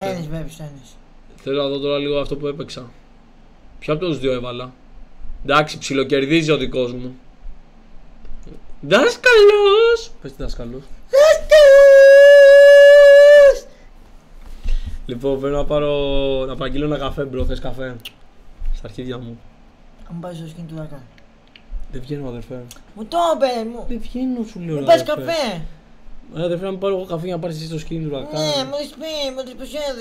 Ένες βέβαια, ένες. Θέλω να δω τώρα λίγο αυτό που έπαιξα. Ποιο από τους δύο έβαλα; Εντάξει, ψιλοκερδίζει ο δικός μου. Δάσκαλος! Πες τι δάσκαλος. Λοιπόν, πρέπει να πάρω. να παραγγείλω ένα καφέ, μπρο. Θες καφέ; Στα αρχίδια μου. Αν μου πάρεις το σκηνή του δακά. Δεν βγαίνω, αδερφέ. Μου το είπε, μου. Δεν βγαίνω, σου λέω. Μου ρε, πάρεις αδερφέ. καφέ. Ε, Αδερφέ, να μην πάρω εγώ καφέ για να πάρεις εσύ το σκίνη του ρακά. Ναι, μου έχεις πει, μου έχεις πει